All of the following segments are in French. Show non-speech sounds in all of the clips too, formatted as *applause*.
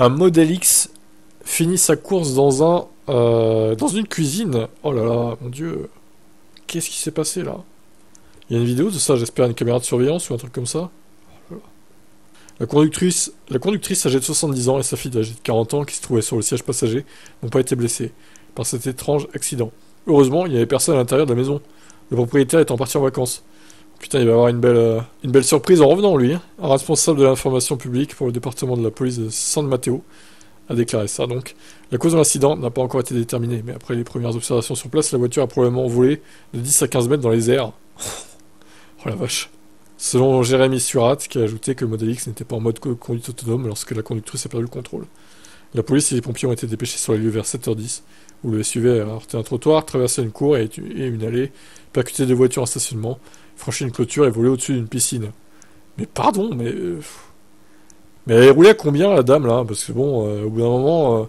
Un Model X finit sa course dans un euh, dans une cuisine. Oh là là, mon dieu. Qu'est-ce qui s'est passé là? Il y a une vidéo de ça, j'espère une caméra de surveillance ou un truc comme ça? Oh. La conductrice, la conductrice âgée de 70 ans et sa fille âgée de 40 ans qui se trouvaient sur le siège passager n'ont pas été blessées par cet étrange accident. Heureusement, il n'y avait personne à l'intérieur de la maison. Le propriétaire étant parti en vacances. Putain, il va avoir une belle, euh, surprise en revenant, lui. hein. Un responsable de l'information publique pour le département de la police de San Mateo a déclaré ça. Donc, la cause de l'incident n'a pas encore été déterminée, mais après les premières observations sur place, la voiture a probablement volé de 10 à 15 mètres dans les airs. oh la vache. Selon Jérémy Surat, qui a ajouté que le Model X n'était pas en mode co- conduite autonome lorsque la conductrice a perdu le contrôle. La police et les pompiers ont été dépêchés sur les lieux vers 7h10, où le SUV a heurté un trottoir, traversé une cour et une allée, percuté deux voitures en stationnement, franchi une clôture et volé au-dessus d'une piscine. Mais pardon, mais... euh, Mais elle roulait à combien la dame là? Parce que bon, euh, au bout d'un moment, euh,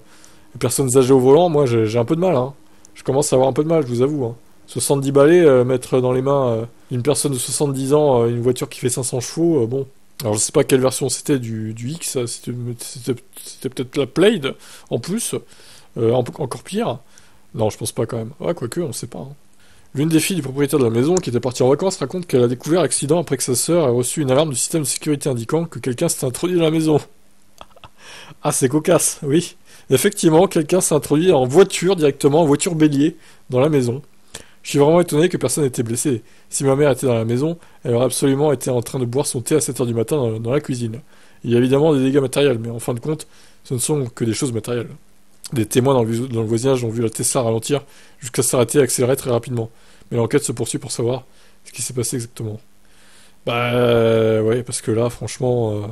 les personnes âgées au volant, moi j'ai un peu de mal. Hein. Je commence à avoir un peu de mal, je vous avoue. Hein. 70 balais, euh, mettre dans les mains d'une personne de 70 ans une voiture qui fait 500 chevaux, bon. Alors je sais pas quelle version c'était du, du X, c'était peut-être la Plaid en plus, euh, en- encore pire. Non, je pense pas quand même. Ouais, quoique, on sait pas. hein. L'une des filles du propriétaire de la maison, qui était partie en vacances, raconte qu'elle a découvert l'accident après que sa sœur ait reçu une alarme du système de sécurité indiquant que quelqu'un s'était introduit dans la maison. *laughs* Ah, c'est cocasse, oui. Effectivement, quelqu'un s'est introduit en voiture directement, en voiture bélier, dans la maison. Je suis vraiment étonné que personne n'ait été blessé. Si ma mère était dans la maison, elle aurait absolument été en train de boire son thé à 7h du matin dans, la cuisine. Il y a évidemment des dégâts matériels, mais en fin de compte, ce ne sont que des choses matérielles. Des témoins dans le, voisinage ont vu la Tesla ralentir jusqu'à s'arrêter et accélérer très rapidement. Mais l'enquête se poursuit pour savoir ce qui s'est passé exactement. Bah euh, ouais, parce que là, franchement, euh,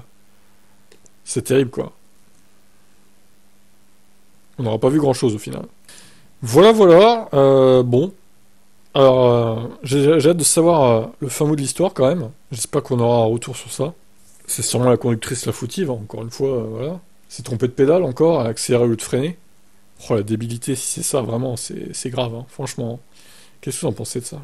c'est terrible quoi. On n'aura pas vu grand-chose au final. Voilà, voilà. euh, bon. Alors, euh, j'ai hâte de savoir euh, le fin mot de l'histoire quand même. J'espère qu'on aura un retour sur ça. C'est sûrement la conductrice la fautive, hein, encore une fois, euh, voilà. C'est trompé de pédale encore, elle a accéléré au lieu de freiner. Oh la débilité, si c'est ça, vraiment, c'est c'est grave, hein, franchement. Qu'est-ce que vous en pensez de ça?